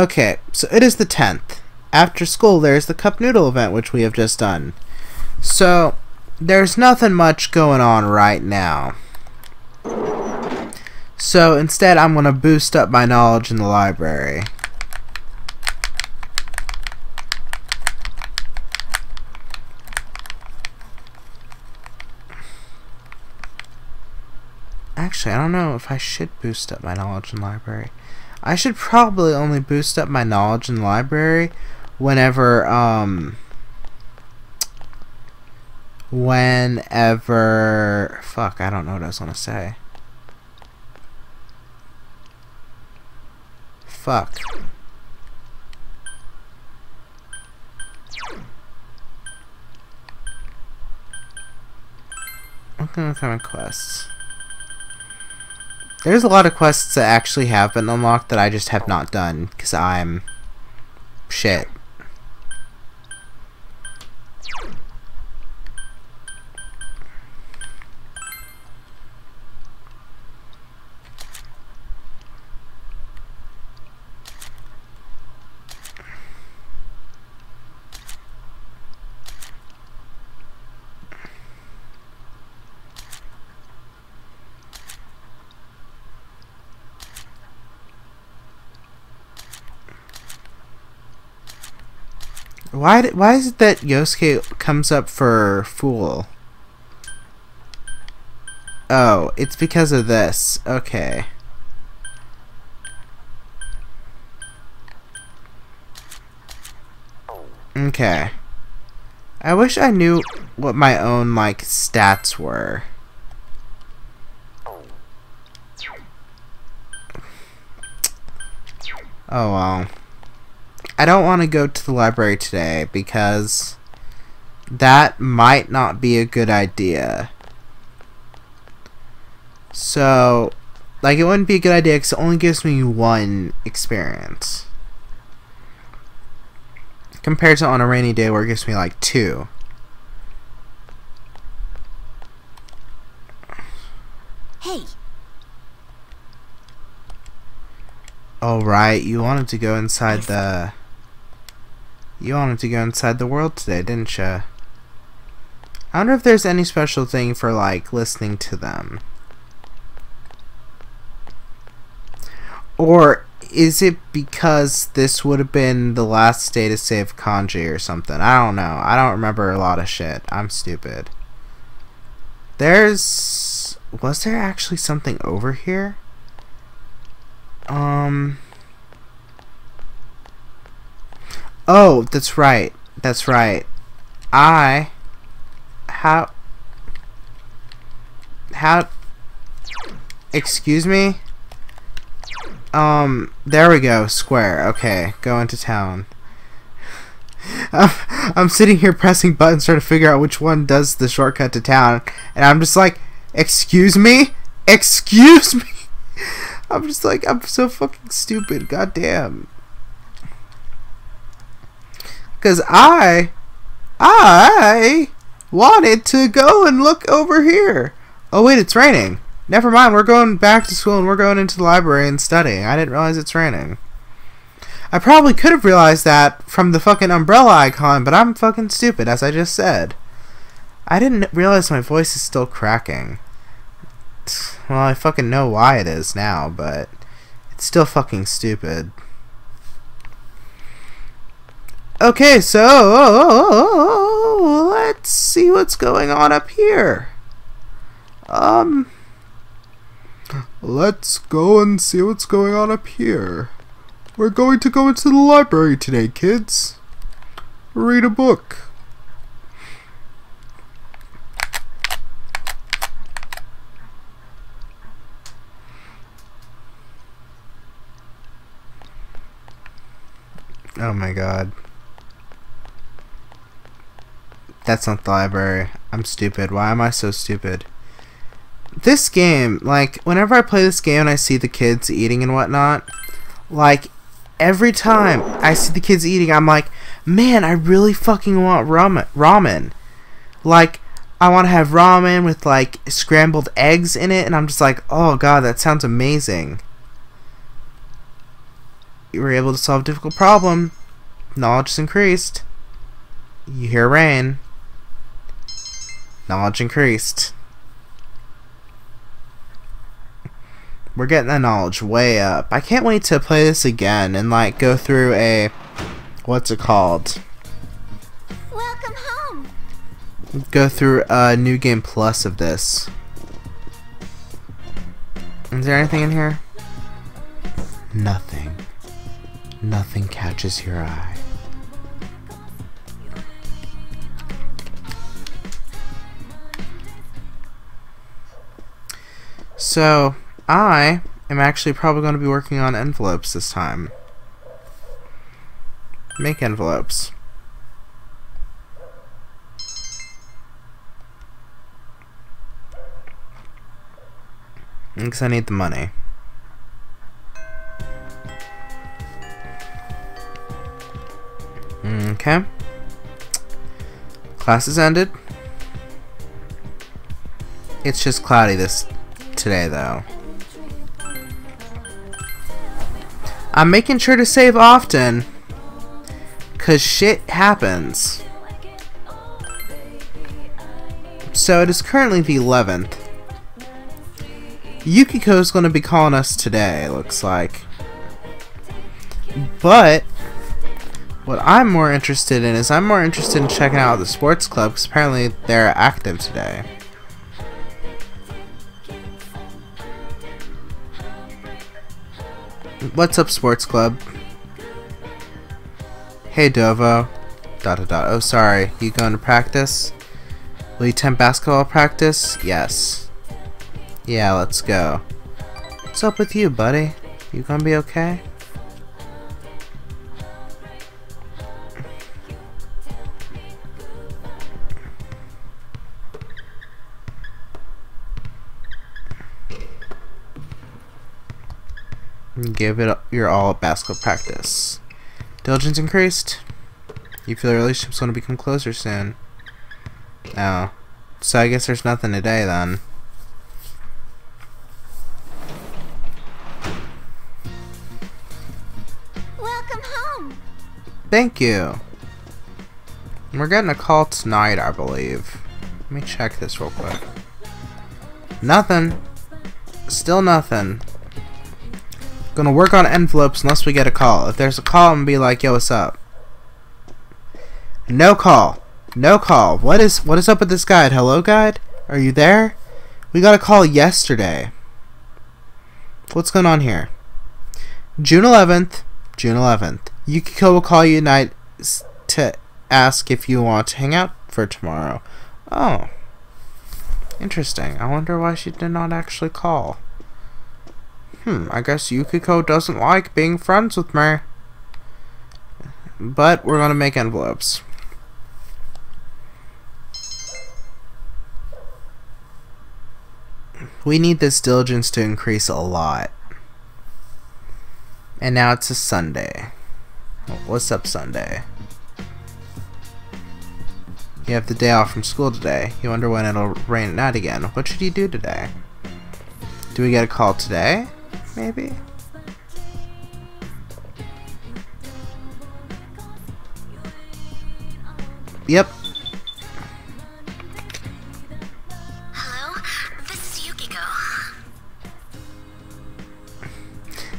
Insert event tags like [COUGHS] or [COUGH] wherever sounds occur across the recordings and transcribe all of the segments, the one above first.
Okay, so it is the 10th. After school, there's the Cup Noodle event, which we have just done. So, there's nothing much going on right now. So, instead, I'm going to boost up my knowledge in the library. Actually, I don't know if I should boost up my knowledge in the library. I should probably only boost up my knowledge in the library whenever, um, whenever, fuck, I don't know what I was to say. Fuck. What kind of quests? There's a lot of quests that actually have been unlocked that I just have not done because I'm shit. Why why is it that Yosuke comes up for Fool? Oh, it's because of this. Okay. Okay. I wish I knew what my own, like, stats were. Oh well. I don't want to go to the library today because that might not be a good idea. So, like, it wouldn't be a good idea because it only gives me one experience. Compared to on a rainy day where it gives me, like, two. Hey. Oh, right. You wanted to go inside the... You wanted to go inside the world today, didn't you? I wonder if there's any special thing for, like, listening to them. Or is it because this would have been the last day to save Kanji or something? I don't know. I don't remember a lot of shit. I'm stupid. There's... Was there actually something over here? Um... Oh, that's right. That's right. I how how excuse me? Um, there we go. Square. Okay, go into town. [LAUGHS] I'm sitting here pressing buttons trying to figure out which one does the shortcut to town, and I'm just like, excuse me? Excuse me? [LAUGHS] I'm just like, I'm so fucking stupid. Goddamn. Because I, I wanted to go and look over here. Oh, wait, it's raining. Never mind, we're going back to school and we're going into the library and studying. I didn't realize it's raining. I probably could have realized that from the fucking umbrella icon, but I'm fucking stupid, as I just said. I didn't realize my voice is still cracking. Well, I fucking know why it is now, but it's still fucking stupid. Okay, so let's see what's going on up here. Um, let's go and see what's going on up here. We're going to go into the library today, kids. Read a book. Oh my god. That's not the library. I'm stupid. Why am I so stupid? This game, like, whenever I play this game and I see the kids eating and whatnot, like, every time I see the kids eating, I'm like, man, I really fucking want ramen. ramen. Like, I want to have ramen with, like, scrambled eggs in it, and I'm just like, oh god, that sounds amazing. You were able to solve a difficult problem. Knowledge is increased. You hear rain. Knowledge increased. We're getting that knowledge way up. I can't wait to play this again and like go through a what's it called? Welcome home. Go through a new game plus of this. Is there anything in here? Nothing. Nothing catches your eye. So, I am actually probably going to be working on envelopes this time. Make envelopes. Because I need the money. Okay. Class is ended. It's just cloudy this today though. I'm making sure to save often cuz shit happens. So it is currently the 11th. Yukiko is going to be calling us today, looks like. But what I'm more interested in is I'm more interested in checking out the sports club because apparently they're active today. What's up, sports club? Hey, Dovo. Dot dot. Oh, sorry. You going to practice? Will you attend basketball practice? Yes. Yeah, let's go. What's up with you, buddy? You gonna be okay? Give it your all at basketball practice. Diligence increased. You feel the relationship's going to become closer soon. Oh. So I guess there's nothing today then. Welcome home. Thank you. We're getting a call tonight, I believe. Let me check this real quick. Nothing. Still nothing. Gonna work on envelopes unless we get a call. If there's a call, I'm gonna be like, yo, what's up? No call. No call. What is what is up with this guide? Hello, guide? Are you there? We got a call yesterday. What's going on here? June 11th. June 11th. Yukiko will call you tonight to ask if you want to hang out for tomorrow. Oh. Interesting. I wonder why she did not actually call. Hmm, I guess Yukiko doesn't like being friends with me. But we're gonna make envelopes. We need this diligence to increase a lot. And now it's a Sunday. What's up, Sunday? You have the day off from school today. You wonder when it'll rain at night again. What should you do today? Do we get a call today? Maybe? Yep. Hello, this is Yukiko.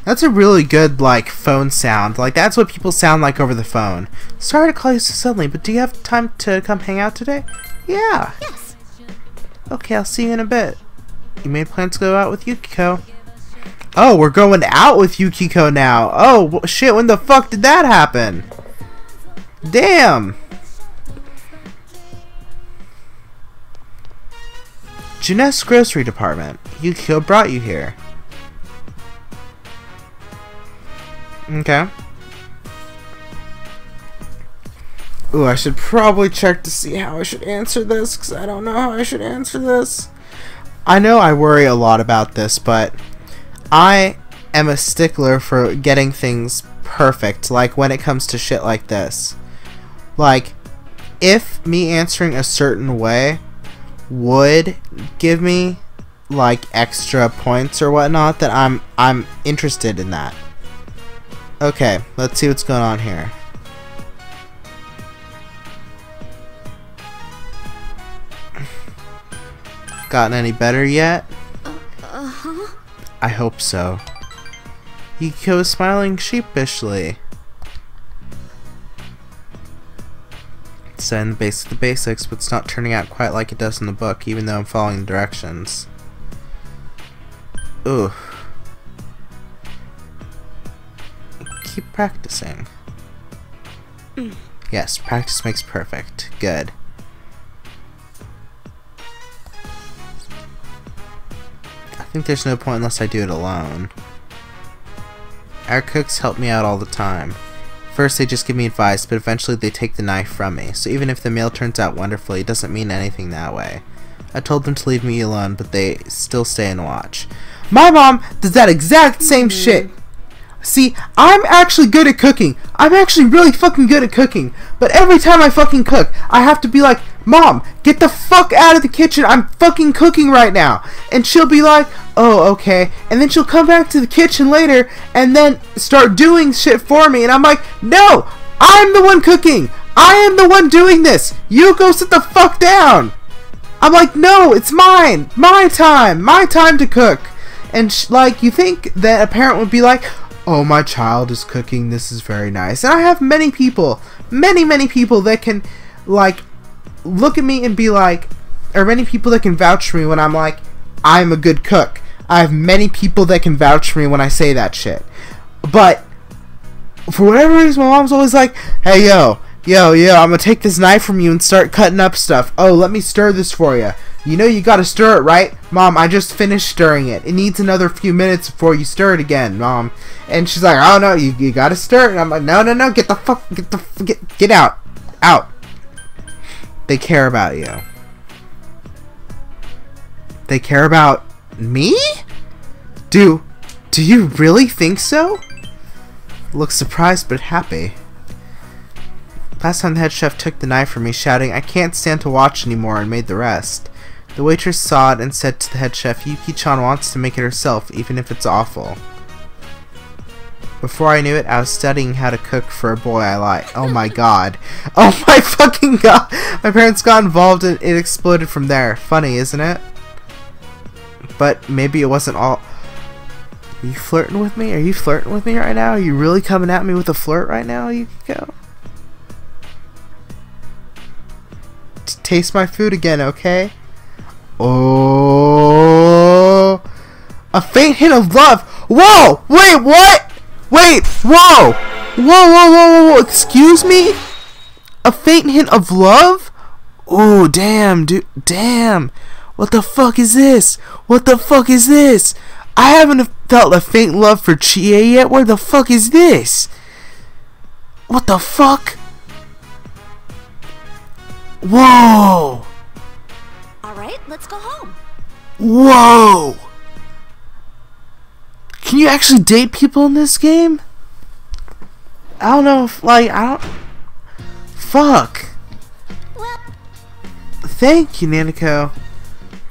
That's a really good, like, phone sound. Like, that's what people sound like over the phone. Sorry to call you so suddenly, but do you have time to come hang out today? Yeah. Yes. Okay, I'll see you in a bit. You made plans to go out with Yukiko. Oh, we're going out with Yukiko now. Oh, shit, when the fuck did that happen? Damn. Junes Grocery Department. Yukiko brought you here. Okay. Ooh, I should probably check to see how I should answer this, because I don't know how I should answer this. I know I worry a lot about this, but I am a stickler for getting things perfect, like when it comes to shit like this. Like, if me answering a certain way would give me like extra points or whatnot, then I'm I'm interested in that. Okay, let's see what's going on here. [SIGHS] Gotten any better yet? Uh-huh. I hope so. Yukiko is smiling sheepishly. Saying the base of the basics, but it's not turning out quite like it does in the book, even though I'm following the directions. Ooh. Keep practicing. Mm. Yes, practice makes perfect. Good. Think there's no point unless I do it alone. Our cooks help me out all the time. First, they just give me advice, but eventually they take the knife from me, so even if the meal turns out wonderfully, it doesn't mean anything that way. I told them to leave me alone, but they still stay and watch. My mom does that exact same shit! See, I'm actually good at cooking. I'm actually really fucking good at cooking. But every time I fucking cook, I have to be like, Mom, get the fuck out of the kitchen. I'm fucking cooking right now. And she'll be like, Oh, okay. And then she'll come back to the kitchen later and then start doing shit for me. And I'm like, No, I'm the one cooking. I am the one doing this. You go sit the fuck down. I'm like, No, it's mine. My time. My time to cook. And like, you think that a parent would be like, oh, my child is cooking, this is very nice. And I have many people, many, many people that can, like, look at me and be like, or many people that can vouch for me when I'm like, I'm a good cook. I have many people that can vouch for me when I say that shit. But, for whatever reason, my mom's always like, hey, yo, yo, yo, I'm gonna take this knife from you and start cutting up stuff. Oh, let me stir this for you. You know you gotta stir it, right? Mom, I just finished stirring it. It needs another few minutes before you stir it again, Mom. And she's like, oh no, you, you gotta stir it. And I'm like, no, no, no, get the fuck, get the, get, get out. Out. They care about you. They care about me? Do, do you really think so? Looks surprised but happy. Last time the head chef took the knife from me, shouting, I can't stand to watch anymore, and made the rest. The waitress saw it and said to the head chef, Yuki-chan wants to make it herself, even if it's awful. Before I knew it, I was studying how to cook for a boy I like. Oh my god. [LAUGHS] Oh my fucking god! My parents got involved and it exploded from there. Funny, isn't it? But maybe it wasn't all... Are you flirting with me? Are you flirting with me right now? Are you really coming at me with a flirt right now, Yukiko? T- Taste my food again, okay? Oh, a faint hint of love. Whoa! Wait, what? Wait! Whoa! Whoa! Whoa! Whoa! Whoa! Excuse me? A faint hint of love? Oh, damn, dude! Damn! What the fuck is this? What the fuck is this? I haven't felt a faint love for Chie yet. Where the fuck is this? What the fuck? Whoa! Let's go home. Whoa! Can you actually date people in this game? I don't know if, like, I don't. Fuck. Well, Thank you, Nanako.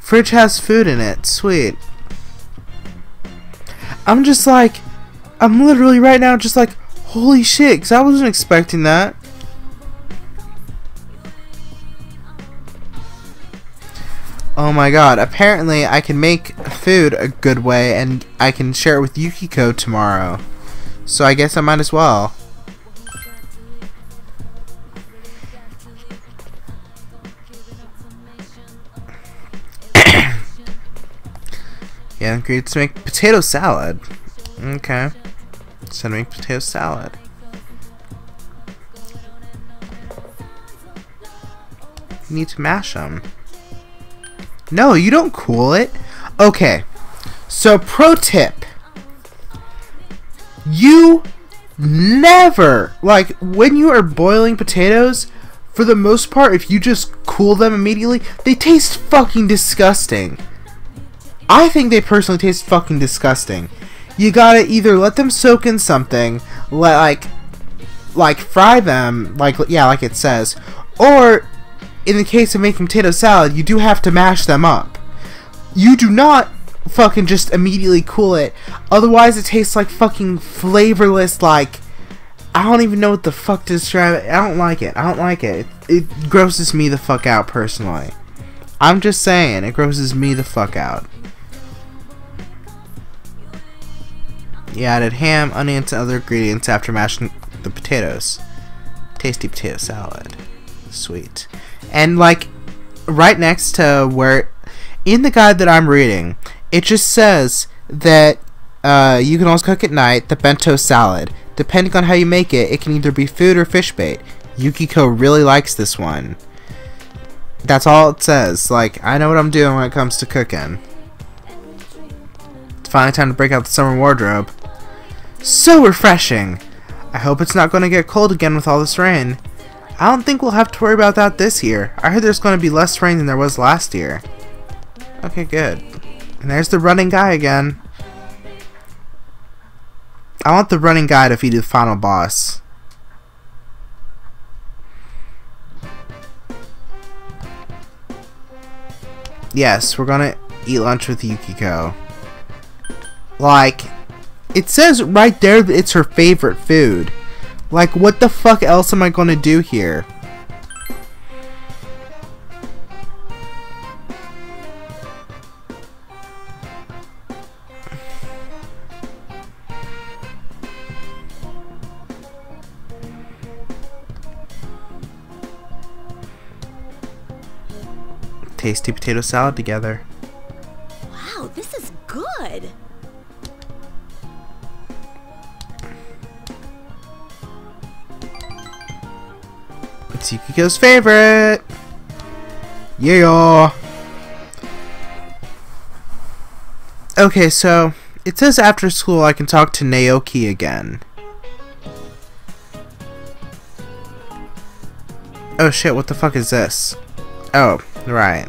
Fridge has food in it. Sweet. I'm just like. I'm literally right now just like, holy shit, because I wasn't expecting that. Oh my god, apparently I can make food a good way and I can share it with Yukiko tomorrow. So I guess I might as well. [COUGHS] yeah, agreed to make potato salad. Okay. So to make potato salad. Need to mash them. No, you don't cool it. Okay. So pro tip. You never like when you are boiling potatoes, for the most part if you just cool them immediately, they taste fucking disgusting. I think they personally taste fucking disgusting. You gotta either let them soak in something, like, like fry them, like yeah, like it says, or in the case of making potato salad, you do have to mash them up. You do not fucking just immediately cool it. Otherwise, it tastes like fucking flavorless. Like I don't even know what the fuck to describe it. I don't like it. I don't like it. It, grosses me the fuck out personally. I'm just saying, it grosses me the fuck out. You added ham, onions, and other ingredients after mashing the potatoes. Tasty potato salad. Sweet. And like right next to where in the guide that I'm reading, it just says that uh, you can also cook at night the bento salad. Depending on how you make it, it can either be food or fish bait. Yukiko really likes this one. That's all it says. Like, I know what I'm doing when it comes to cooking. It's finally time to break out the summer wardrobe. So refreshing! I hope it's not going to get cold again with all this rain. I don't think we'll have to worry about that this year. I heard there's going to be less rain than there was last year. Okay, good. And there's the running guy again. I want the running guy to defeat the final boss. Yes, we're gonna eat lunch with Yukiko. Like, it says right there that it's her favorite food. Like, what the fuck else am I gonna do here? Tasty potato salad together. Wow, this is good. It's Yukiko's favorite. Yeah. Okay, so it says after school I can talk to Naoki again. Oh shit, what the fuck is this? Oh, right.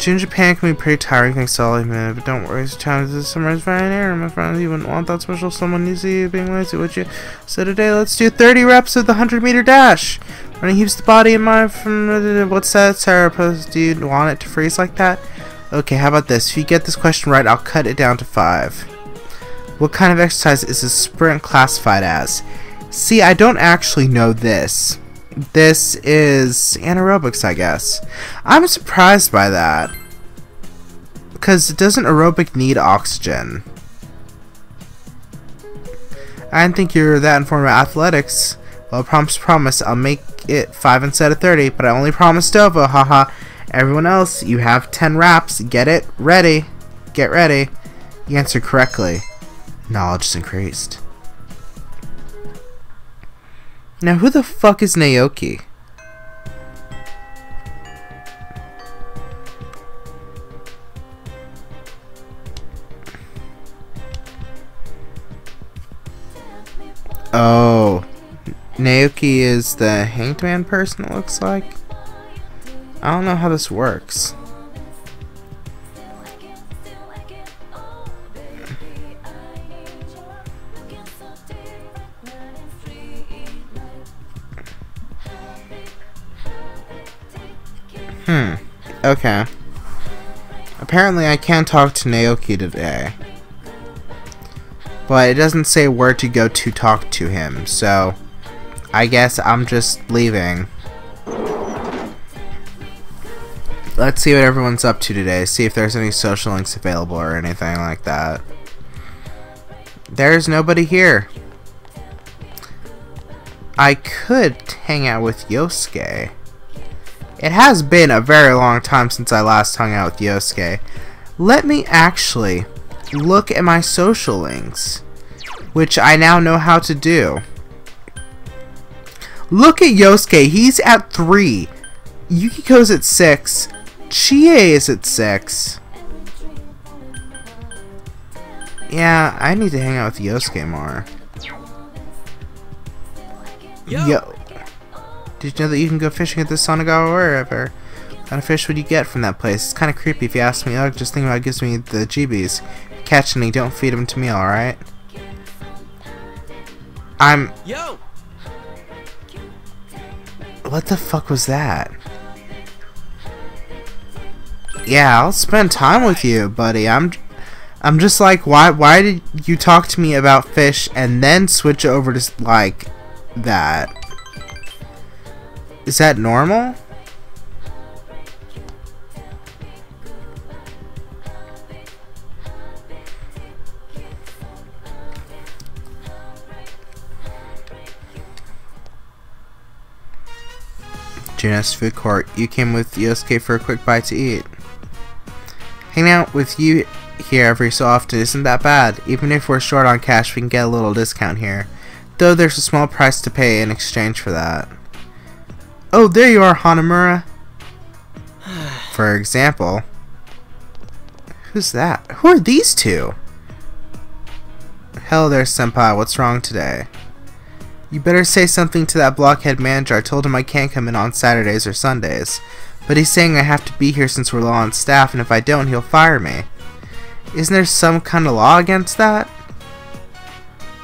June Japan can be pretty tiring, thanks to all but don't worry, it's time this summer is very near, my friend. You wouldn't want that special someone you see being lazy, would you? So today, let's do 30 reps of the 100 meter dash. Running keeps the body in mind from what's that, Sarah? Do you want it to freeze like that? Okay, how about this? If you get this question right, I'll cut it down to five. What kind of exercise is a sprint classified as? See, I don't actually know this. This is anaerobics, I guess. I'm surprised by that. Because it doesn't aerobic need oxygen? I didn't think you're that informed about athletics. Well, promise, promise, I'll make it 5 instead of 30, but I only promised Dovo, haha. Everyone else, you have 10 raps. Get it? Ready. Get ready. You answered correctly. Knowledge is increased. Now, who the fuck is Naoki? Oh. Naoki is the hanged man person, it looks like. I don't know how this works. Hmm. Okay. Apparently I can't talk to Naoki today. But it doesn't say where to go to talk to him, so I guess I'm just leaving. Let's see what everyone's up to today, see if there's any social links available or anything like that. There's nobody here. I could hang out with Yosuke. It has been a very long time since I last hung out with Yosuke. Let me actually look at my social links, which I now know how to do. Look at Yosuke, he's at 3. Yukiko's at 6. Chie is at 6. Yeah, I need to hang out with Yosuke more. Yo. Yo. Did you know that you can go fishing at the Samegawa or wherever? What kind of fish would you get from that place? It's kind of creepy if you ask me. Ugh, just think about it gives me the jeebies. Catch any, don't feed them to me, alright? I'm... Yo! What the fuck was that? Yeah, I'll spend time with you, buddy. I'm I'm just like why why did you talk to me about fish and then switch over to like that? Is that normal? Junes Food Court. You came with Yosuke for a quick bite to eat. Hanging out with you here every so often isn't that bad. Even if we're short on cash, we can get a little discount here. Though there's a small price to pay in exchange for that. Oh, there you are, Hanamura. [SIGHS] For example. Who's that? Who are these two? Hell there, Senpai. What's wrong today? You better say something to that blockhead manager. I told him I can't come in on Saturdays or Sundays. But he's saying I have to be here since we're low on staff, and if I don't, he'll fire me. Isn't there some kind of law against that?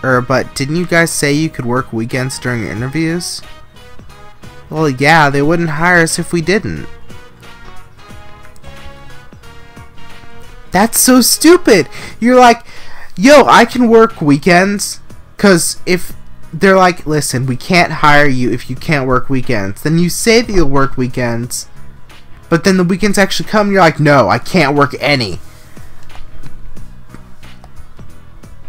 Er, but didn't you guys say you could work weekends during your interviews? Well, yeah, they wouldn't hire us if we didn't. That's so stupid! You're like, yo, I can work weekends, because if they're like, listen, we can't hire you if you can't work weekends. Then you say that you'll work weekends, but then the weekends actually come, you're like, no, I can't work any.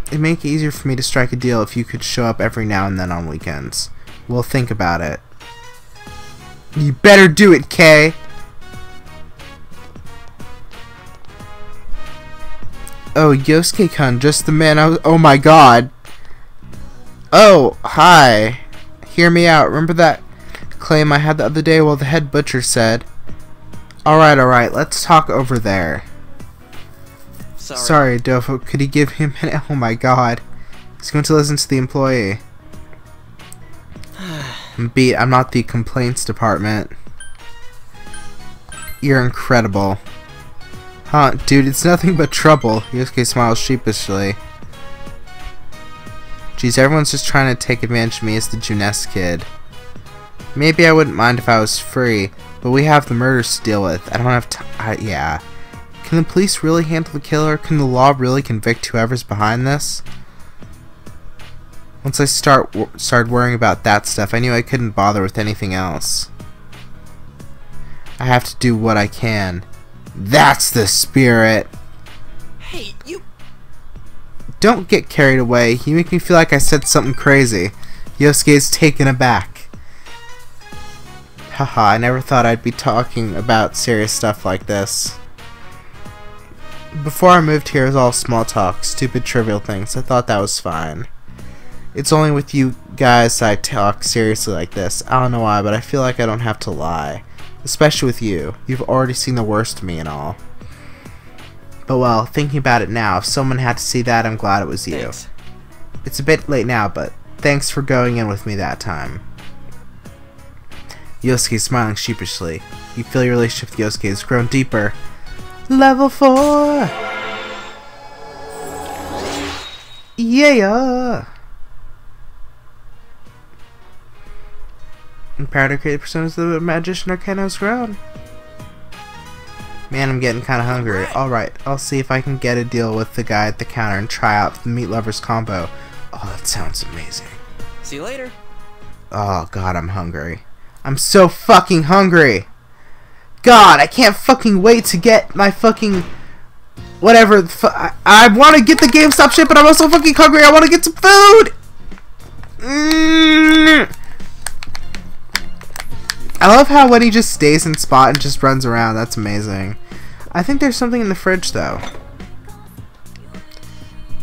It'd make it easier for me to strike a deal if you could show up every now and then on weekends. We'll think about it. You better do it, Kay! Oh, Yosuke-kun, just the man I was- Oh my god! Oh, hi. Hear me out. Remember that claim I had the other day? Well, the head butcher said. Alright, alright, let's talk over there. Sorry. Sorry, Dofo, could he give him an... Oh my god. He's going to listen to the employee. Beat, I'm not the complaints department. You're incredible. Huh, dude, it's nothing but trouble. Yosuke smiles sheepishly. Geez, everyone's just trying to take advantage of me as the Junes kid. Maybe I wouldn't mind if I was free, but we have the murders to deal with. I don't have time. Yeah. Can the police really handle the killer? Can the law really convict whoever's behind this? Once I start started worrying about that stuff, I knew I couldn't bother with anything else. I have to do what I can. That's the spirit. Hey, you. Don't get carried away. You make me feel like I said something crazy. Yosuke is taken aback. Haha, I never thought I'd be talking about serious stuff like this. Before I moved here, it was all small talk, stupid trivial things. I thought that was fine. It's only with you guys I talk seriously like this. I don't know why, but I feel like I don't have to lie. Especially with you. You've already seen the worst of me and all. But well, thinking about it now, if someone had to see that, I'm glad it was you. Thanks. It's a bit late now, but thanks for going in with me that time. Yosuke smiling sheepishly. You feel your relationship with Yosuke has grown deeper. Level 4! Yeah! And proud to create personas of the magician Arcana has grown. Man, I'm getting kind of hungry. Alright, I'll see if I can get a deal with the guy at the counter and try out the Meat Lovers combo. Oh, that sounds amazing. See you later. Oh, God, I'm hungry. I'm so fucking hungry! God, I can't fucking wait to get my fucking... Whatever. I, I want to get the GameStop shit, but I'm also fucking hungry. I want to get some food! Mm. I love how when he just stays in spot and just runs around. That's amazing. I think there's something in the fridge, though.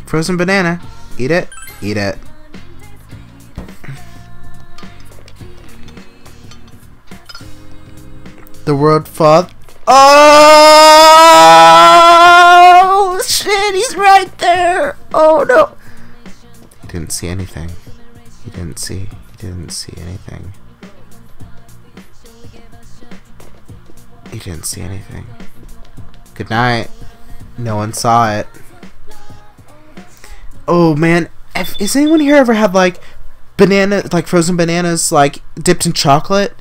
Frozen banana. Eat it. Eat it. The world fought. Oh shit! He's right there. Oh no! He didn't see anything. He didn't see. He didn't see anything. He didn't see anything. Good night. No one saw it. Oh man, if, has anyone here ever had like banana, like frozen bananas, like dipped in chocolate?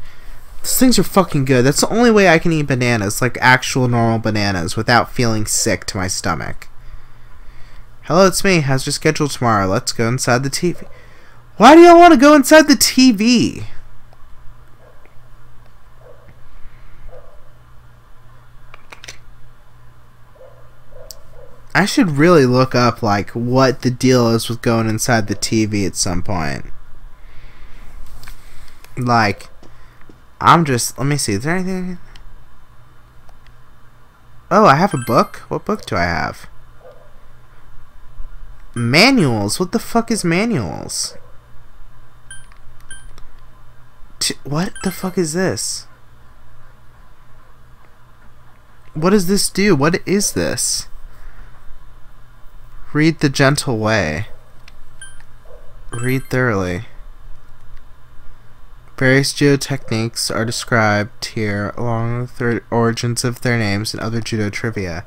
Those things are fucking good. That's the only way I can eat bananas, like actual normal bananas, without feeling sick to my stomach. Hello, it's me. How's your schedule tomorrow? Let's go inside the TV. Why do y'all want to go inside the TV? I should really look up like what the deal is with going inside the TV at some point. Like I'm just let me see, is there anything Oh, I have a book? What book do I have? Manuals? What the fuck is manuals? T what the fuck is this? What does this do? What is this? Read the gentle way. Read thoroughly. Various judo techniques are described here along with the origins of their names and other judo trivia.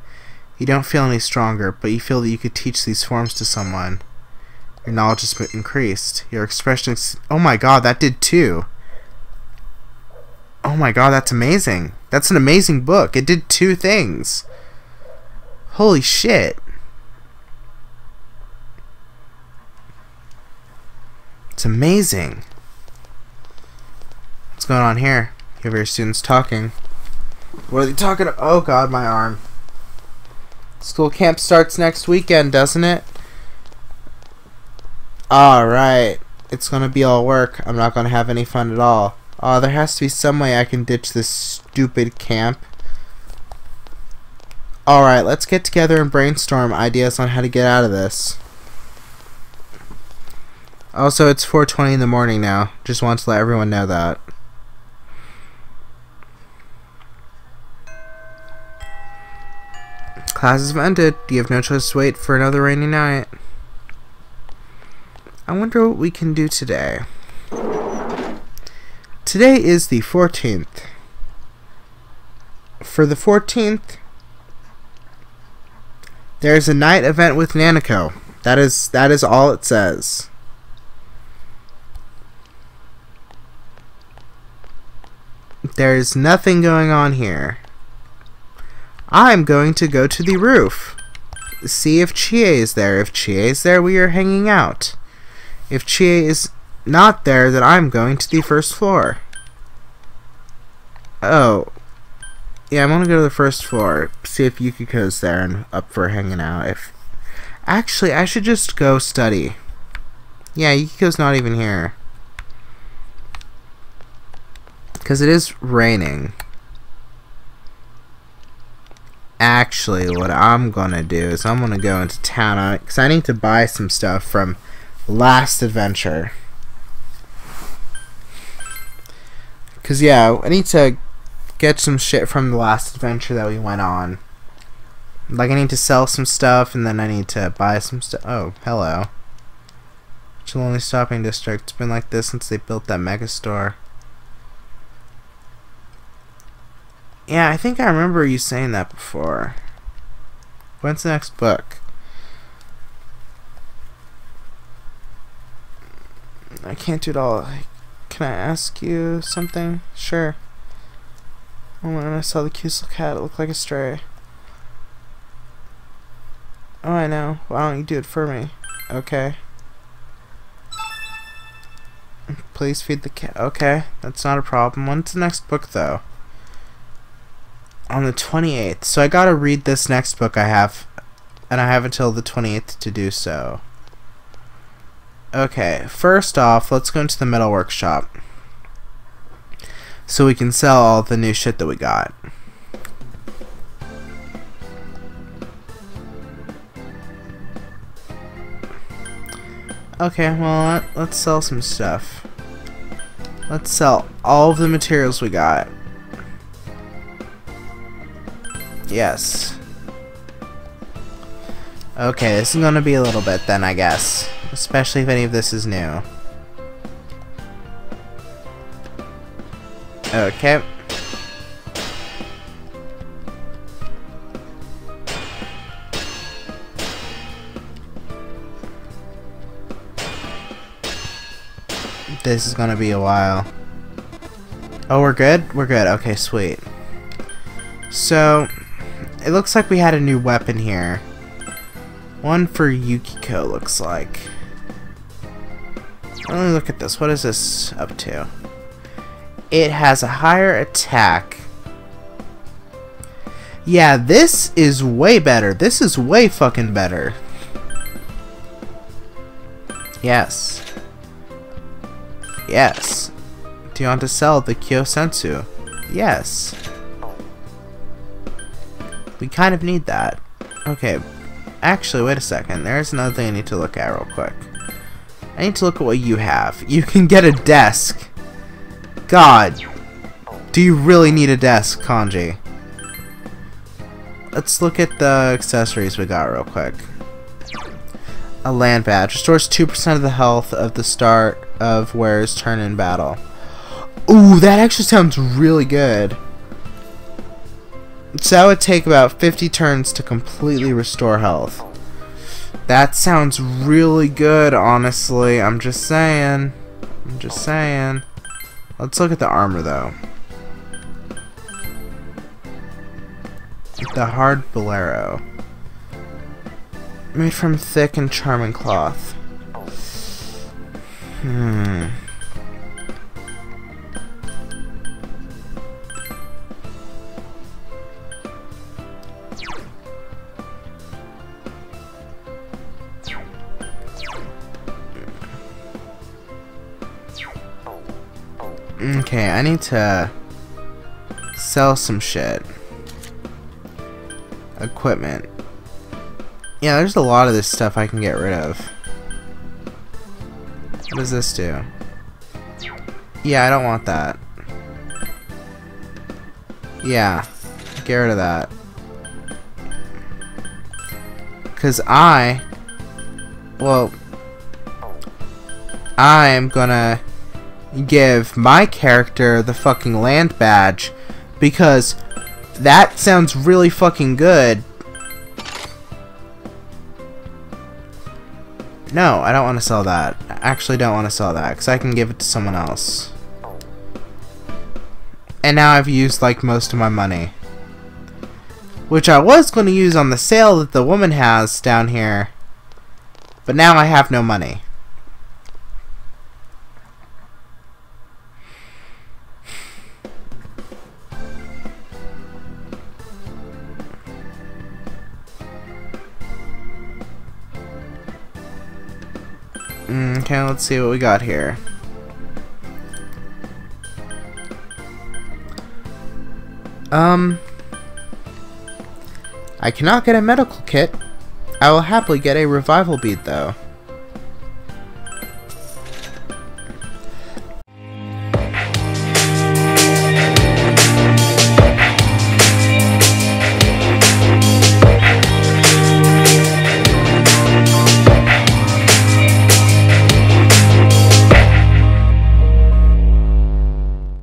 You don't feel any stronger, but you feel that you could teach these forms to someone. Your knowledge has been increased. Your expression. Ex oh my god, that did too. Oh my god, that's amazing. That's an amazing book. It did two things. Holy shit. It's amazing. What's going on here? You have your students talking. What are they talking about? Oh god, my arm. School camp starts next weekend, doesn't it? Alright. It's gonna be all work. I'm not gonna have any fun at all. Oh, there has to be some way I can ditch this stupid camp. Alright, let's get together and brainstorm ideas on how to get out of this. Also, it's 4.20 in the morning now. Just want to let everyone know that. Classes have ended. You have no choice to wait for another rainy night. I wonder what we can do today. Today is the 14th. For the 14th, there's a night event with Nanako. That is that is all it says. There's nothing going on here. I'm going to go to the roof. See if Chie is there. If Chie is there, we are hanging out. If Chie is not there, then I'm going to the first floor. Oh. Yeah, I'm gonna go to the first floor. See if Yukiko's there and up for hanging out. If Actually, I should just go study. Yeah, Yukiko's not even here. Because it is raining. Actually, what I'm going to do is I'm going to go into town. Because I need to buy some stuff from Last Adventure. Because, yeah, I need to get some shit from the last adventure that we went on. Like, I need to sell some stuff, and then I need to buy some stuff. Oh, hello. Cheloni Shopping District. It's been like this since they built that mega store. Yeah, I think I remember you saying that before. When's the next book? I can't do it all. Can I ask you something? Sure. When I saw the cute cat, it looked like a stray. Oh, I know. Why don't you do it for me? Okay. Please feed the cat. Okay, that's not a problem. When's the next book, though? On the 28th. So I gotta read this next book I have, and I have until the 28th to do so. Okay, first off, let's go into the metal workshop. So we can sell all the new shit that we got. Okay, well, let's sell some stuff. Let's sell all of the materials we got. Yes. Okay, this is gonna be a little bit then, I guess. Especially if any of this is new. Okay. This is gonna be a while. Oh, we're good? We're good. Okay, sweet. So, it looks like we had a new weapon here. One for Yukiko, looks like. Let me look at this. What is this up to? It has a higher attack. Yeah, this is way better. This is way fucking better. Yes. Yes. Do you want to sell the Kyosensu? Yes. We kind of need that. Okay. Actually, wait a second. There's another thing I need to look at real quick. I need to look at what you have. You can get a desk. God. Do you really need a desk, Kanji? Let's look at the accessories we got real quick. A land badge. Restores 2% of the health of the start of Ware's turn in battle. Ooh, that actually sounds really good. So that would take about 50 turns to completely restore health. That sounds really good, honestly. I'm just saying. I'm just saying. Let's look at the armor, though. The hard bolero. Made from thick and charming cloth. Hmm. I need to sell some shit. Equipment. Yeah, there's a lot of this stuff I can get rid of. What does this do? Yeah, I don't want that. Yeah, get rid of that. Because I, well, I'm gonna give my character the fucking land badge because that sounds really fucking good. No, I don't want to sell that. I actually don't want to sell that because I can give it to someone else. And now I've used like most of my money. Which I was going to use on the sale that the woman has down here. But now I have no money. Okay, let's see what we got here. Um, I cannot get a medical kit. I will happily get a revival bead though.